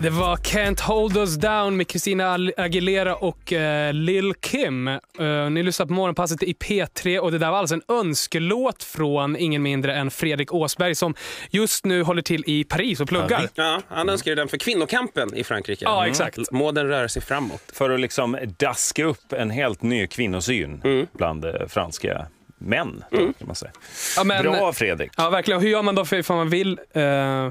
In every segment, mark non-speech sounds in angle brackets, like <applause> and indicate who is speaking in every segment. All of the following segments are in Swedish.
Speaker 1: Det var Can't Hold Us Down med Christina Aguilera och uh, Lil Kim. Uh, ni lyssnar på Morgonpasset i P3 och det där var alltså en önskelåt från ingen mindre än Fredrik Åsberg som just nu håller till i Paris och pluggar.
Speaker 2: Ja, han önskade den för kvinnokampen i Frankrike.
Speaker 1: Ja, exakt.
Speaker 2: Må den röra sig framåt.
Speaker 3: För att liksom daska upp en helt ny kvinnosyn
Speaker 2: Mm.
Speaker 3: bland eh, franska män. Kan man säga.
Speaker 1: Ja, men-
Speaker 3: Bra Fredrik.
Speaker 1: Ja, verkligen. Hur gör man då för ifall man vill, eh,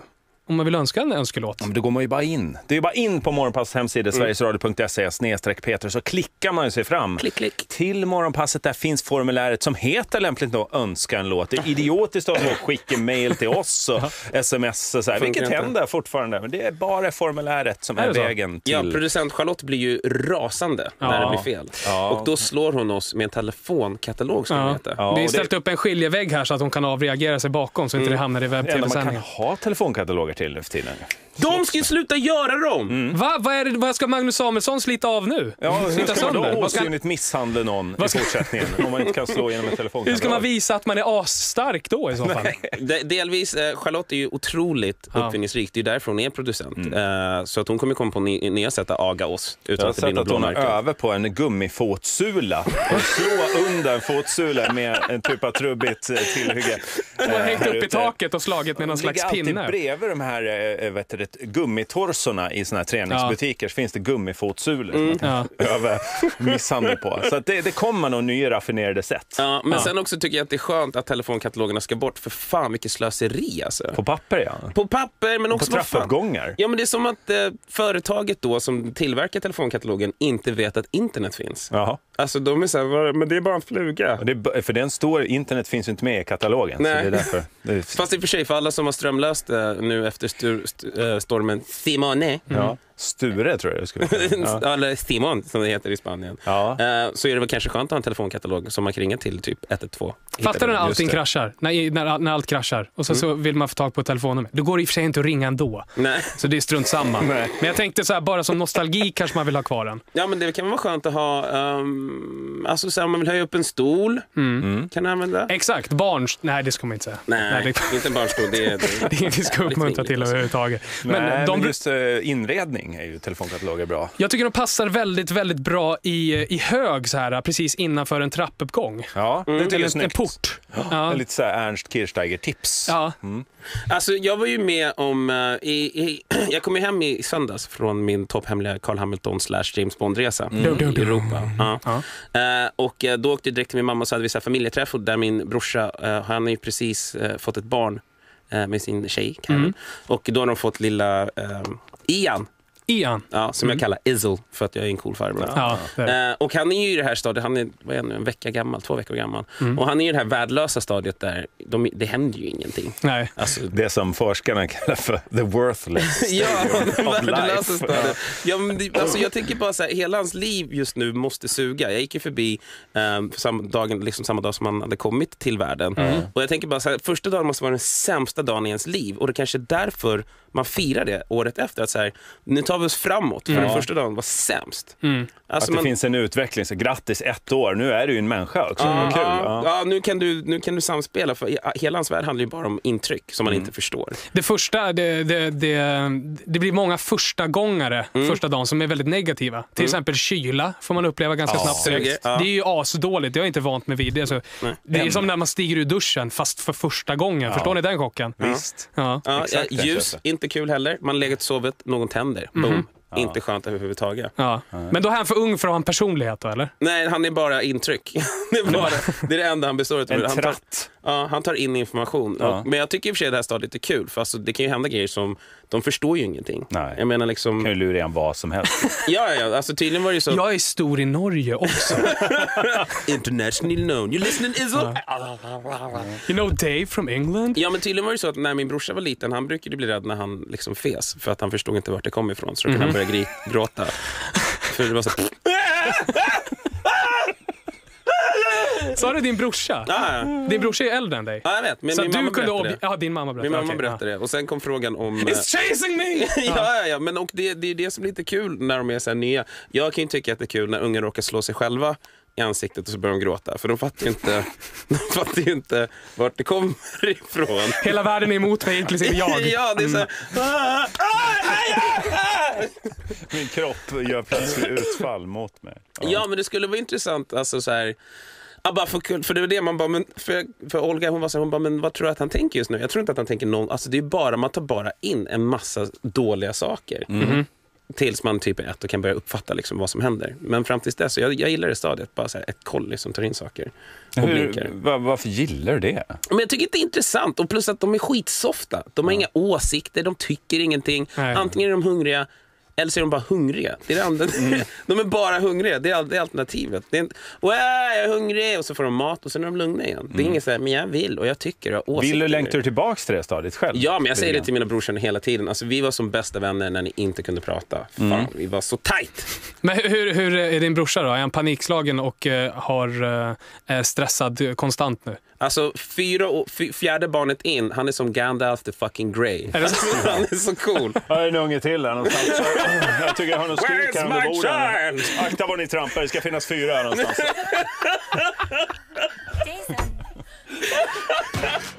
Speaker 1: om man vill önska en önskelåt?
Speaker 3: Ja, men då går man ju bara in. Det är ju bara in på Morgonpassets hemsida, sverigesradio.se snedstreck Peter, så klickar man ju sig fram.
Speaker 2: Klick, klick.
Speaker 3: Till Morgonpasset där finns formuläret som heter lämpligt då önska en låt. Det är idiotiskt att skicka mail till oss och sms och så här, vilket
Speaker 2: inte.
Speaker 3: händer fortfarande. Men det är bara formuläret som
Speaker 1: Är
Speaker 3: är,
Speaker 1: det
Speaker 3: vägen till...
Speaker 2: Ja, producent Charlotte blir ju rasande när det blir fel.
Speaker 3: Ja.
Speaker 2: Och då slår hon oss med en telefonkatalog, det
Speaker 1: Ja.
Speaker 2: heta.
Speaker 3: Ja,
Speaker 1: Vi har ställt upp en skiljevägg här så att hon kan avreagera sig bakom så inte det hamnar i
Speaker 3: det enda man kan ha telefonkataloger till nu för tiden.
Speaker 2: De ska ju sluta göra dem!
Speaker 1: Va? Vad, är det, vad ska Magnus Samuelsson slita av nu?
Speaker 3: Ja, hur
Speaker 1: slita
Speaker 3: ska man då
Speaker 1: ska,
Speaker 3: osynligt misshandla någon i fortsättningen om man inte kan slå igenom en telefonkatalog?
Speaker 1: hur ska man visa att man är asstark då i så fall?
Speaker 2: De- Delvis, eh, Charlotte är ju otroligt
Speaker 1: Ja.
Speaker 2: uppfinningsrik. Det är därför hon är producent. Eh, så att hon kommer komma på ny, nya sätt att aga oss utan
Speaker 3: Jag har
Speaker 2: att det blir
Speaker 3: sett
Speaker 2: något
Speaker 3: att hon har över på en gummifotsula och slå under en fotsula med en typ av trubbigt eh, tillhygge.
Speaker 1: Hon har hängt upp i taket och slagit med någon slags
Speaker 3: ligger alltid
Speaker 1: pinne.
Speaker 3: bredvid de här eh, vet du, gummitorsorna i såna här träningsbutiker så finns det gummifotsulor som man kan öva misshandel på. Så att det, det kommer nog nya raffinerade sätt.
Speaker 2: Ja, men sen också tycker jag att det är skönt att telefonkatalogerna ska bort. För fan vilket slöseri alltså.
Speaker 3: På papper ja.
Speaker 2: På papper, men
Speaker 3: På
Speaker 2: också fan-
Speaker 3: trappuppgångar.
Speaker 2: Ja, men det är som att eh, företaget då som tillverkar telefonkatalogen inte vet att internet finns.
Speaker 3: Jaha.
Speaker 2: Alltså de är så här, "Vad- men det är bara en fluga.
Speaker 3: Det, för den står, internet finns ju inte med i katalogen.
Speaker 2: Nej.
Speaker 3: Så det är därför. Det är, <laughs>
Speaker 2: Fast i och för sig, för alla som har strömlöst eh, nu efter st, eh, stormen Simone,
Speaker 3: ja. Sture tror jag det skulle vara. <laughs> Ja.
Speaker 2: eller Simon som det heter i Spanien,
Speaker 3: Ja.
Speaker 2: eh, så är det väl kanske skönt att ha en telefonkatalog som man kan ringa till typ 112.
Speaker 1: Fattar du när allting
Speaker 3: det.
Speaker 1: kraschar? När, när, när allt kraschar och så, så vill man få tag på telefonnummer. Då går det i och för sig inte att ringa ändå.
Speaker 2: Nej.
Speaker 1: Så det är strunt samma. <laughs> Men jag tänkte så här, bara som nostalgi kanske man vill ha kvar den.
Speaker 2: Ja, men det kan vara skönt att ha, um, alltså så här, om man vill höja upp en stol, kan du använda?
Speaker 1: Exakt, barn... Nej, det ska man inte säga.
Speaker 2: Nej,
Speaker 1: det,
Speaker 2: inte en barnstol. Det är, <laughs>
Speaker 1: det inget vi ska uppmuntra till överhuvudtaget. Men,
Speaker 3: Men, Nej,
Speaker 1: de,
Speaker 3: men just eh, inredning är ju telefonkataloger bra.
Speaker 1: jag tycker de passar väldigt, väldigt bra i, i hög så här, precis innanför en trappuppgång.
Speaker 3: Ja, det tycker jag är
Speaker 1: Eller en
Speaker 3: snyggt.
Speaker 1: port.
Speaker 3: Det
Speaker 1: Ja.
Speaker 3: är lite så här Ernst Kirchsteiger-tips.
Speaker 1: Ja.
Speaker 2: Alltså, jag var ju med om... eh, i, i, <clears throat> jag kom ju hem i söndags från min topphemliga Carl Hamilton slash James Bond-resa
Speaker 1: dum,
Speaker 2: i. Europa. Ja. Eh, och eh, Då åkte jag direkt till min mamma och så hade vi så här familjeträff och där min brorsa, eh, han har ju precis eh, fått ett barn eh, med sin tjej Karen. Och då har de fått lilla eh, Ian,
Speaker 1: Ian.
Speaker 2: ja, som jag kallar Izzle för att jag är en cool farbror.
Speaker 1: Ja, det det.
Speaker 2: Eh, och han är ju i det här stadiet, han är, vad är han nu, en vecka gammal, två veckor gammal.
Speaker 1: Mm.
Speaker 2: Och han är i det här värdelösa stadiet där de, det händer ju ingenting.
Speaker 1: Nej.
Speaker 2: Alltså,
Speaker 3: Det som forskarna kallar för the worthless <laughs>
Speaker 2: Ja,
Speaker 3: of <laughs>
Speaker 2: värdelösa stadiet. Ja, men det, alltså, jag tänker bara så här, hela hans liv just nu måste suga. Jag gick ju förbi um, samma, dagen, liksom samma dag som han hade kommit till världen. Och jag tänker bara så här, första dagen måste vara den sämsta dagen i ens liv. Och det kanske är därför man firar det året efter. Att så här, nu tar vi oss framåt, för den första dagen var sämst. Alltså,
Speaker 3: Att det
Speaker 2: man-
Speaker 3: finns en utveckling, så grattis ett år, nu är du ju en människa också. Vad kul.
Speaker 2: Ja,
Speaker 3: Ja.
Speaker 2: ja, nu, kan du, nu kan du samspela. För hela hans värld handlar ju bara om intryck som man inte förstår.
Speaker 1: Det första, det, det, det, det blir många första gångare
Speaker 2: Mm.
Speaker 1: första dagen som är väldigt negativa. Till exempel kyla får man uppleva ganska snabbt direkt. Det är ju asdåligt, jag är inte vant med vid det. Så det är som när man stiger ur duschen fast för första gången. Förstår ni den chocken?
Speaker 3: Visst.
Speaker 1: Ja.
Speaker 2: Ja,
Speaker 3: Exakt,
Speaker 2: ljus, inte kul heller. Man legat och sovit, någon tänder. Boom. Inte skönt överhuvudtaget.
Speaker 1: Ja. Men då är han för ung för att ha en personlighet då, eller?
Speaker 2: Nej, han är bara intryck. <laughs> det, är bara, det är det enda han består av.
Speaker 3: En
Speaker 2: han, tar,
Speaker 3: tratt.
Speaker 2: Ja, han tar in information.
Speaker 3: Ja.
Speaker 2: Men jag tycker i och för sig det här stadiet är kul. För alltså, det kan ju hända grejer som, de förstår ju ingenting.
Speaker 3: Nej.
Speaker 2: Jag menar liksom,
Speaker 3: kan ju lura igen vad som helst. <laughs>
Speaker 2: ja, ja, alltså tydligen var det ju så.
Speaker 1: Jag är stor i Norge också. <laughs>
Speaker 2: Internationally known. You listening Izzle?
Speaker 1: You know Dave from England?
Speaker 2: Ja men tydligen var det så att när min brorsa var liten, han brukade bli rädd när han liksom fes. För att han förstod inte vart det kom ifrån. Så då kunde han börja gri- gråta. För det var så... <laughs> <laughs>
Speaker 1: Sa du din brorsa?
Speaker 2: Ja, ja.
Speaker 1: Din brorsa är äldre än dig.
Speaker 2: ja jag vet. Men
Speaker 1: så
Speaker 2: min
Speaker 1: du
Speaker 2: mamma
Speaker 1: kunde
Speaker 2: berättade det.
Speaker 1: Ja, din mamma berättade
Speaker 2: Min mamma
Speaker 1: okej,
Speaker 2: berättade det. Och sen kom frågan om...
Speaker 1: ja. <laughs> It's chasing me! <laughs>
Speaker 2: ja, ja, ja, men och det, det är det som är lite kul när de är så här nya. Jag kan ju tycka att det är kul när unga råkar slå sig själva i ansiktet och så börjar de gråta. För de fattar ju inte, de fattar ju inte vart det kommer ifrån.
Speaker 1: Hela världen är emot mig, inklusive jag.
Speaker 2: Ja, det är så här... "Ah, ah, ah, ah, ah."
Speaker 3: Min kropp gör plötsligt utfall mot mig.
Speaker 2: Ja, men det skulle vara intressant. Alltså, så här, ja, bara för, kul, för det var det man bara, men för, för Olga hon var så här, hon bara, men vad tror du att han tänker just nu? Jag tror inte att han tänker någon, alltså det är bara, man tar bara in en massa dåliga saker. Tills man typ är ett och kan börja uppfatta liksom vad som händer. Men fram tills dess, så jag, jag gillar det stadiet, bara så här, ett kolli som tar in saker och blinkar.
Speaker 3: Hur, va- varför gillar du det?
Speaker 2: Men jag tycker det är intressant och plus att de är skitsofta. De har inga åsikter, de tycker ingenting.
Speaker 1: Nej.
Speaker 2: Antingen är de hungriga eller så är de bara hungriga. Det är det andra. <laughs> De är bara hungriga, det är, all- det är alternativet. Det är inte, "Åh, jag är hungrig och så får de mat och sen är de lugna igen. Det är inget så här, men jag vill och jag tycker och har åsikter.
Speaker 3: Vill du längtar du tillbaks till det stadiet själv?
Speaker 2: Ja, men jag säger det till mina brorsor hela tiden. Alltså, vi var som bästa vänner när ni inte kunde prata. Fan, vi var så tight.
Speaker 1: Men hur, hur är din brorsa då? Är han panikslagen och eh, har, eh, är stressad konstant nu?
Speaker 2: Alltså, fyra och, fjärde barnet in, han är som Gandalf the fucking Grey.
Speaker 1: Är det så? <laughs>
Speaker 2: han är så cool.
Speaker 3: Här är en unge till här någonstans. <laughs> Jag tycker jag hör någon skrik
Speaker 2: Where's
Speaker 3: här under
Speaker 2: my
Speaker 3: borden.
Speaker 2: child?
Speaker 3: Akta var ni trampar, det ska finnas fyra här någonstans. <laughs> <laughs>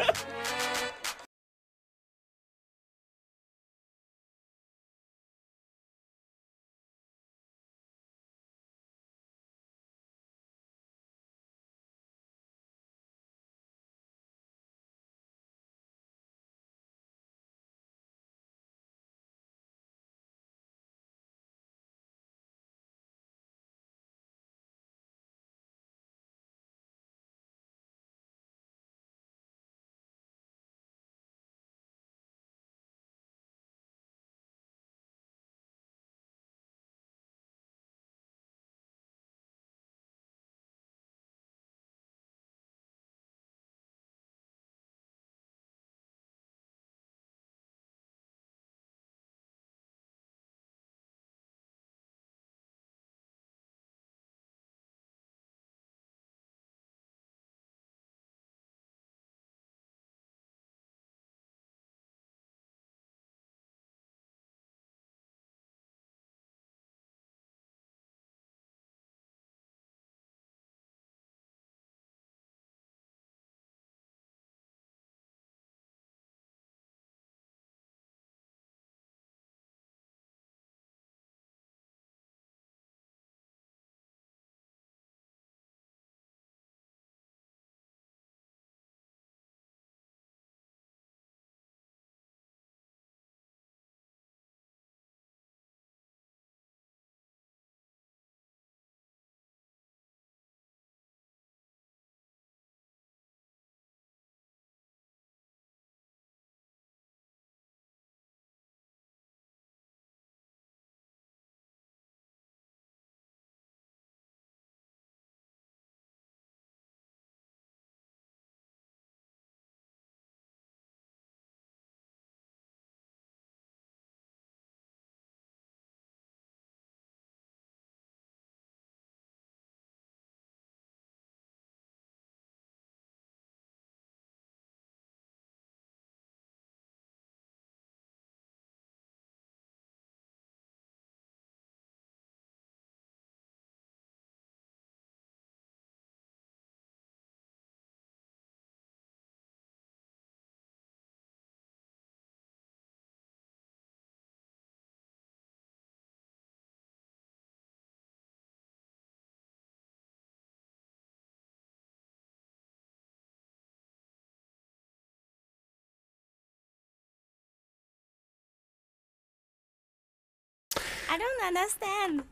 Speaker 4: I don't understand.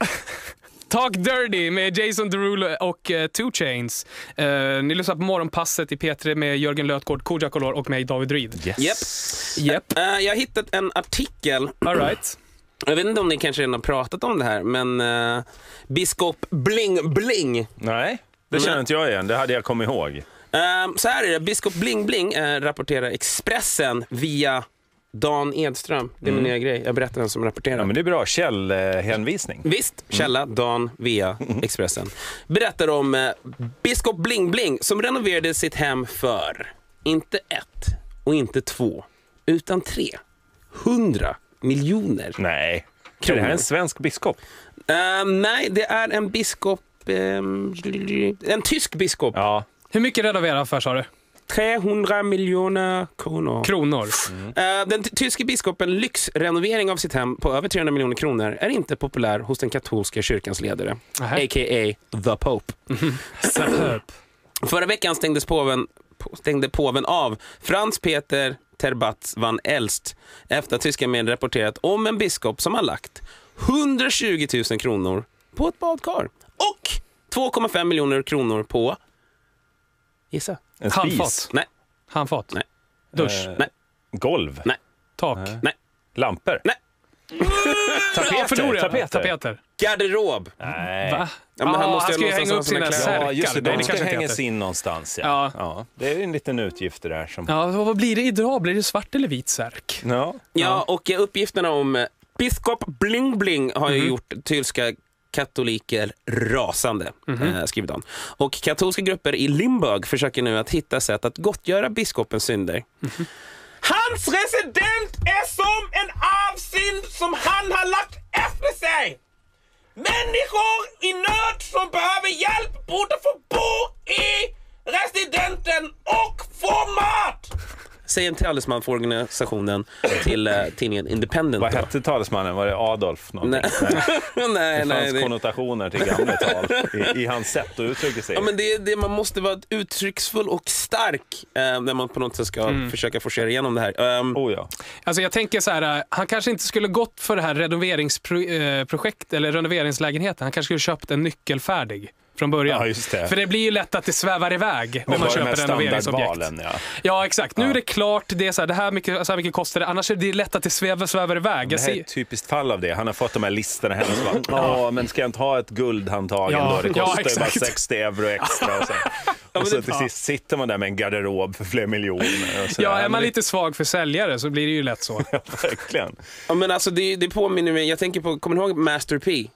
Speaker 4: <laughs>
Speaker 1: Talk Dirty med Jason Derulo och uh, Two Chains. Eh, ni lyssnar på Morgonpasset i P3 med Jörgen Lötgård, Kodjo Kolor och mig David Ryd.
Speaker 3: Yes.
Speaker 2: Japp. Eh, jag har hittat en artikel.
Speaker 1: All right.
Speaker 2: Jag vet inte om ni kanske redan har pratat om det här, men eh, biskop Bling Bling.
Speaker 3: Nej, det känner inte jag igen. Det hade jag kommit ihåg.
Speaker 2: Så här är det, biskop Bling Bling rapporterar Expressen via Dan Edström. Det är min nya grej. Jag berättar vem som rapporterar.
Speaker 3: Ja, men det är bra källhänvisning.
Speaker 2: Visst, källa Dan via <laughs> Expressen. Berättar om eh, biskop Bling Bling som renoverade sitt hem för, inte ett och inte två, utan tre. Hundra miljoner.
Speaker 3: Nej. Är det här en svensk biskop?
Speaker 2: Eh, nej, det är en biskop, ehm, en tysk biskop.
Speaker 3: Ja.
Speaker 1: Hur mycket renoverar han för sa du?
Speaker 2: 300 miljoner kronor.
Speaker 1: Kronor.
Speaker 2: Eh, Den t- tyske biskopen lyxrenovering av sitt hem på över 300 miljoner kronor är inte populär hos den katolska kyrkans ledare,
Speaker 1: Nähä.
Speaker 2: a.k.a. <laughs> the Pope. Förra veckan stängdes påven, på- stängde påven av Frans Peter Terbatz van Elst efter att tyska medier rapporterat om en biskop som har lagt 120 000 kronor på ett badkar och 2,5 miljoner kronor på, gissa,
Speaker 3: En
Speaker 1: Handfat.
Speaker 3: spis.
Speaker 2: nej,
Speaker 1: Handfat.
Speaker 2: Nej.
Speaker 1: Dusch.
Speaker 3: Eh,
Speaker 2: nej,
Speaker 3: Golv.
Speaker 2: nej,
Speaker 1: Tak.
Speaker 2: nej,
Speaker 3: Lampor.
Speaker 2: nej.
Speaker 3: Tapeter.
Speaker 1: Ja, förlorade jag.
Speaker 3: Tapeter.
Speaker 1: Tapeter.
Speaker 2: garderob.
Speaker 3: Nej.
Speaker 1: Va?
Speaker 2: Ja, men han
Speaker 1: Ah,
Speaker 2: måste ju
Speaker 1: ska ju hänga upp
Speaker 2: sina
Speaker 1: särkar.
Speaker 3: Ja, just det. De ska hängas in någonstans. Ja.
Speaker 1: Ja.
Speaker 3: Ja. det är en liten utgift det där. Som...
Speaker 1: Ja, vad blir det idag? Blir det svart eller vit särk?
Speaker 3: Ja.
Speaker 2: Ja, och eh, uppgifterna om biskop Bling Bling har ju gjort tyska katoliker rasande, eh, skriver de. Och katolska grupper i Limburg försöker nu att hitta sätt att gottgöra biskopens synder. Hans resident är som en arvsynd som han har lagt efter sig. Människor i nöd som behöver hjälp borde få bo i residenten och få mat. Säger en talesman för organisationen till eh, tidningen Independent.
Speaker 3: Vad
Speaker 2: då.
Speaker 3: hette talesmannen? Var det Adolf?
Speaker 2: Nej,
Speaker 3: Nej. <laughs>
Speaker 2: nej,
Speaker 3: Det
Speaker 2: nej.
Speaker 3: fanns
Speaker 2: det-
Speaker 3: konnotationer till gamla tal i, i hans sätt att uttrycka sig.
Speaker 2: Ja, men det, det, man måste vara uttrycksfull och stark eh, när man på något sätt ska försöka forcera igenom det här. Um,
Speaker 3: Oh, ja.
Speaker 1: Alltså jag tänker så här, äh, han kanske inte skulle gått för det här renoveringsprojekt eller renoveringslägenheten. Han kanske skulle köpt en nyckelfärdig från början.
Speaker 3: Ja, just det.
Speaker 1: För det blir ju lätt att det svävar iväg om man köper renoveringsobjekt.
Speaker 3: Ja.
Speaker 1: Ja, exakt. Nu är det klart. Det är så här, det här mycket, så här mycket kostar det. Annars är det lätt att det svävar, svävar iväg.
Speaker 3: Det här är ett typiskt fall av det. Han har fått de här listorna hem och så bara, ja men ska jag inte ha ett guldhandtagen
Speaker 1: Ja,
Speaker 3: då? Det kostar ju bara
Speaker 1: exakt.
Speaker 3: 60 euro extra. Och så, <laughs> och så till sist sitter man där med en garderob för flera miljoner.
Speaker 1: Ja, är man lite svag för säljare så blir det ju lätt så. <laughs>
Speaker 3: Ja, verkligen.
Speaker 2: ja, men alltså, det, det påminner mig, jag tänker på, kommer du ihåg Master P?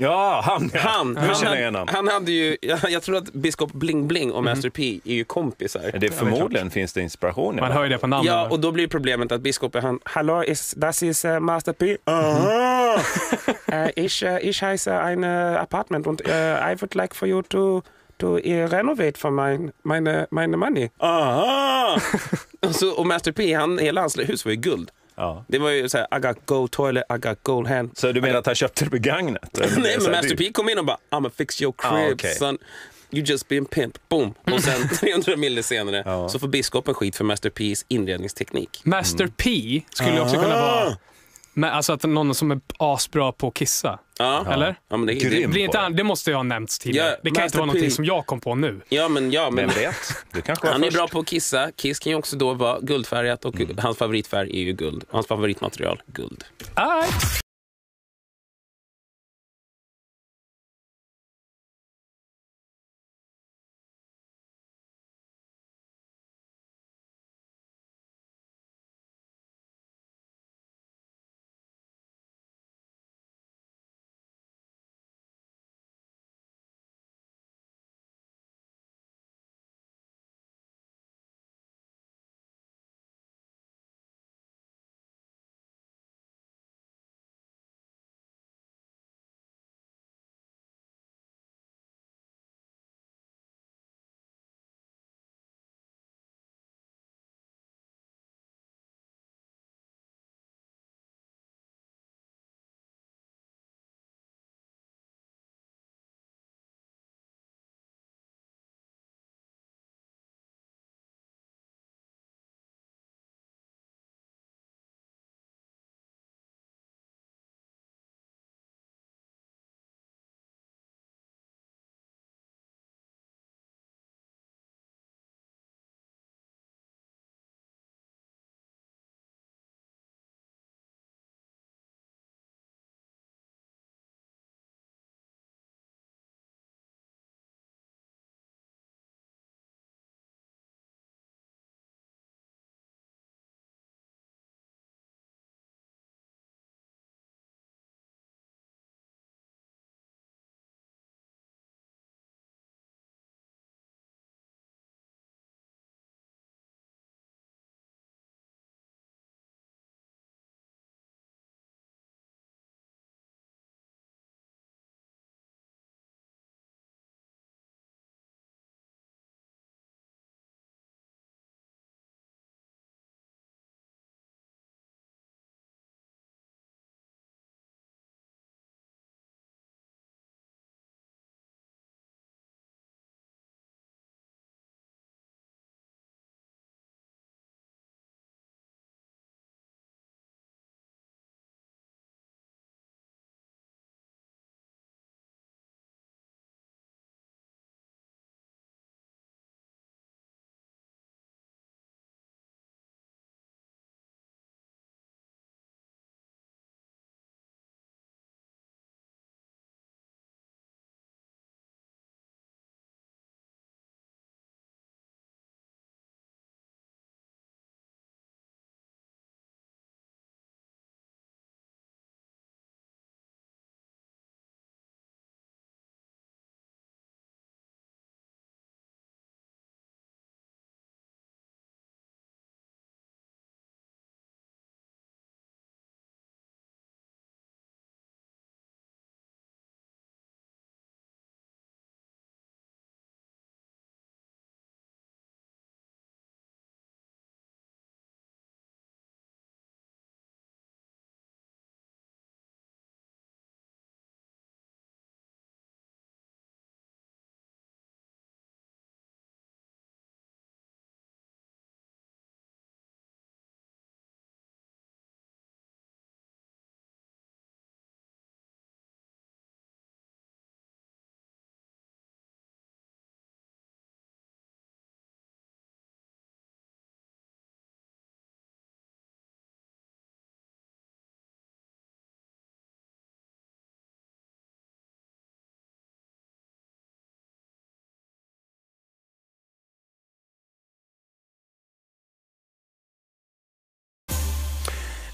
Speaker 3: Ja, han ja.
Speaker 2: Han,
Speaker 3: Jag
Speaker 2: han,
Speaker 3: honom.
Speaker 2: han hade ju, jag, jag tror att biskop Bling Bling och Master P är ju kompisar.
Speaker 3: Det är förmodligen finns det inspiration
Speaker 1: Man hör ju det på namnet.
Speaker 2: Ja, och då blir problemet att biskopen, han, hallå, is, das ist uh, Master P? <laughs> Uh, uh, ich, uh, ich heiße ein uh, apartment und uh, I would like for you to, to uh, renovate for mine, meine, meine money. Aha! <laughs> och, så, och Master P, han, hela hans hus var ju guld.
Speaker 3: Ja.
Speaker 2: Det var ju såhär, I got gold toilet, I got gold hand.
Speaker 3: Så du menar att han köpte det begagnat? <laughs>
Speaker 2: Nej, men
Speaker 3: här
Speaker 2: Master? P kom in och bara, I'ma fix your crib
Speaker 3: Ah, okej.
Speaker 2: son. You just been pimp. Boom. Och <laughs> sen 300 mille senare
Speaker 3: Ja.
Speaker 2: så får biskopen skit för Master P's inredningsteknik.
Speaker 1: Master P skulle också kunna vara... Men alltså att någon som är asbra på att kissa.
Speaker 2: Ja.
Speaker 1: Eller?
Speaker 2: Ja, men det, det,
Speaker 1: Det, blir inte, det måste ju ha nämnts tidigare.
Speaker 2: Ja,
Speaker 1: det kan inte vara någonting som jag kom på nu.
Speaker 2: ja, men ja, men
Speaker 3: Vem vet? Du kanske var
Speaker 2: han är
Speaker 3: först.
Speaker 2: bra på att kissa. Kiss kan ju också då vara guldfärgat och hans favoritfärg är ju guld. Hans favoritmaterial, guld.
Speaker 1: All right.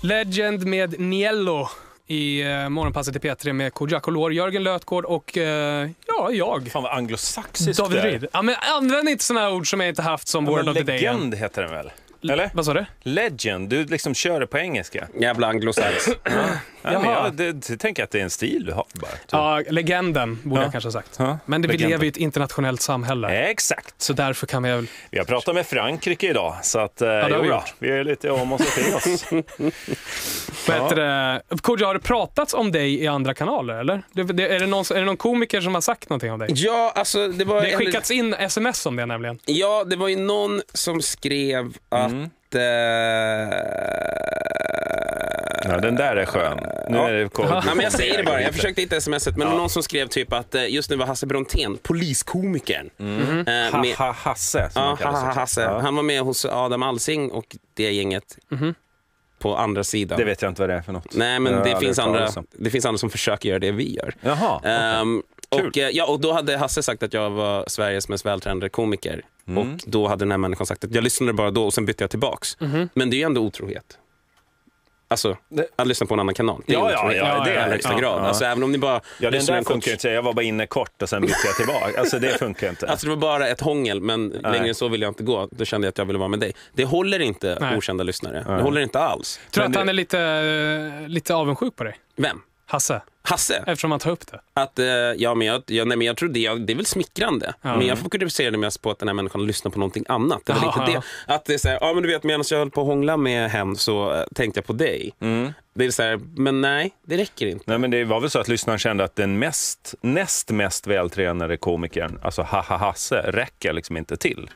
Speaker 1: Legend med Niello i uh, Morgonpasset i P3 med Kodjo Akolor, Jörgen Lötgård och eh, ja, jag.
Speaker 3: Fan vad anglosaxiskt
Speaker 1: David
Speaker 3: det är.
Speaker 1: Ryd. Ja, men använd inte såna ord som jag inte haft som
Speaker 3: Ja, men
Speaker 1: of the day. än.
Speaker 3: legend heter den väl? Eller?
Speaker 1: Vad sa du?
Speaker 3: Legend, du liksom kör det på engelska.
Speaker 2: Jävla anglosax. <clears throat>
Speaker 3: Ja, men
Speaker 1: Jaha.
Speaker 3: jag det, det, tänker att det är en stil du har bara. typ.
Speaker 1: Ja, legenden borde
Speaker 3: Ja.
Speaker 1: jag kanske ha sagt.
Speaker 3: Ja,
Speaker 1: Men det, vi lever i ett internationellt samhälle.
Speaker 3: Exakt.
Speaker 1: Så därför kan vi väl...
Speaker 3: Vi har pratat med Frankrike idag, så att, eh,
Speaker 1: det har vi gjort.
Speaker 3: vi är lite om oss och till oss.
Speaker 1: Det? Kodjo, har det pratats om dig i andra kanaler? Eller? Det, det, är, det någon, är det någon komiker som har sagt någonting om dig?
Speaker 2: Ja, alltså det var...
Speaker 1: Det har skickats in sms om det nämligen.
Speaker 2: Ja, det var ju någon som skrev att...
Speaker 3: Mm.
Speaker 2: Eh...
Speaker 3: Ja, den där är skön. Nu
Speaker 2: Ja.
Speaker 3: är det
Speaker 2: Ja, men jag säger det bara, jag försökte inte smset, men någon som skrev typ att eh, just nu var Hasse Brontén, poliskomikern.
Speaker 3: Mm.
Speaker 2: eh,
Speaker 3: Ha,
Speaker 2: med-
Speaker 3: ha, Hasse, som
Speaker 2: Ja,
Speaker 3: han också.
Speaker 2: Hasse.
Speaker 3: Ja.
Speaker 2: Han var med hos Adam Alsing och det gänget på andra sidan.
Speaker 3: Det vet jag inte vad det är för något.
Speaker 2: Nej, men det
Speaker 3: aldrig
Speaker 2: finns, andra, det finns andra som försöker göra det vi gör.
Speaker 3: Jaha, okej.
Speaker 2: Ehm,
Speaker 3: Kul.
Speaker 2: och, eh, ja, och då hade Hasse sagt att jag var Sveriges mest vältränade komiker.
Speaker 3: Mm.
Speaker 2: Och då hade den här människan sagt att jag lyssnade bara då och sen bytte jag tillbaks. Men det är ju ändå otrohet. Alltså, att lyssna på en annan kanal. Det är
Speaker 3: Ja, ja, ja, det är
Speaker 2: högsta
Speaker 3: Ja,
Speaker 2: grad.
Speaker 3: ja.
Speaker 2: Alltså, även om ni bara
Speaker 3: Ja, den där funkar inte. Jag var bara inne kort och sen bytte jag tillbaka. Alltså det funkar inte.
Speaker 2: Alltså det var bara ett hångel, men längre än så ville jag inte gå. Då kände jag att jag ville vara med dig. Det håller inte
Speaker 1: Nej.
Speaker 2: okända lyssnare. Det håller inte alls.
Speaker 1: Tror
Speaker 2: Men
Speaker 1: att han är lite, lite avundsjuk på dig?
Speaker 2: Vem?
Speaker 1: Hasse?
Speaker 2: Hasse?
Speaker 1: Eftersom han tar upp det.
Speaker 2: Att, eh, ja, men jag, ja, nej, men jag tror det, ja, det är väl smickrande.
Speaker 1: Ja.
Speaker 2: Men jag fokuserar det mest på att den här människan lyssnar på någonting annat. Det
Speaker 1: Jaha.
Speaker 2: inte det. Att det är så här, ja men du vet medan jag höll på att hångla med hen så eh, tänkte jag på dig. Det är så här, men nej, det räcker inte.
Speaker 3: Nej, men det var väl så att lyssnaren kände att den mest, näst mest vältränade komikern, alltså Haha Hasse, räcker liksom inte till.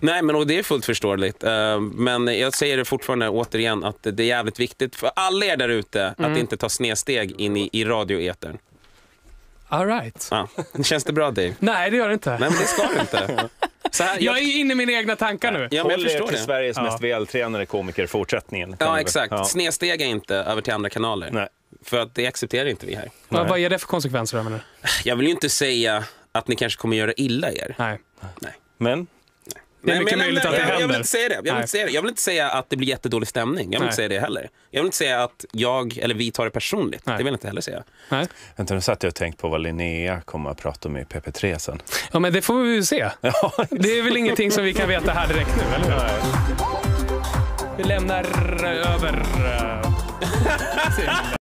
Speaker 2: Nej, men och det är fullt förståeligt. Eh, Men jag säger det fortfarande återigen att det är jävligt viktigt för alla er där ute att inte ta snedsteg in i, i radioetern.
Speaker 1: All right.
Speaker 2: Ja. Känns det bra Dave?
Speaker 1: Nej, det gör det inte.
Speaker 2: Nej, men det ska det inte. Så här,
Speaker 1: Jag
Speaker 2: jag,
Speaker 1: är inne i mina egna tankar nu.
Speaker 2: ja, men jag förstår
Speaker 3: till
Speaker 2: det.
Speaker 3: Sveriges
Speaker 1: Ja.
Speaker 3: mest vältränade komiker i fortsättningen.
Speaker 2: Ja, exakt.
Speaker 3: Ja.
Speaker 2: Snedstega inte över till andra kanaler.
Speaker 3: Nej.
Speaker 2: För att det accepterar inte vi här.
Speaker 1: Vad, vad är det för konsekvenser? Jag menar?
Speaker 2: Jag vill ju inte säga att ni kanske kommer göra illa er.
Speaker 1: Nej.
Speaker 2: Nej.
Speaker 3: Men
Speaker 1: Det är
Speaker 2: Nej,
Speaker 1: mycket
Speaker 2: men-
Speaker 1: möjligt
Speaker 2: nej,
Speaker 1: att det
Speaker 2: jag, jag vill
Speaker 1: händer.
Speaker 2: inte säga det. Jag vill,
Speaker 1: Nej.
Speaker 2: inte säga det. jag vill inte säga att det blir jättedålig stämning. Jag vill
Speaker 1: Nej.
Speaker 2: inte säga det heller. Jag vill inte säga att jag eller vi tar det personligt.
Speaker 1: Nej.
Speaker 2: Det vill jag inte heller säga.
Speaker 1: Nej.
Speaker 3: vänta, nu satt jag och tänkte på vad Linnea kommer att prata om i PP3 sen.
Speaker 1: Ja, men det får vi ju se. <laughs> Det är väl ingenting som vi kan veta här direkt nu, eller hur? Vi lämnar över... eh,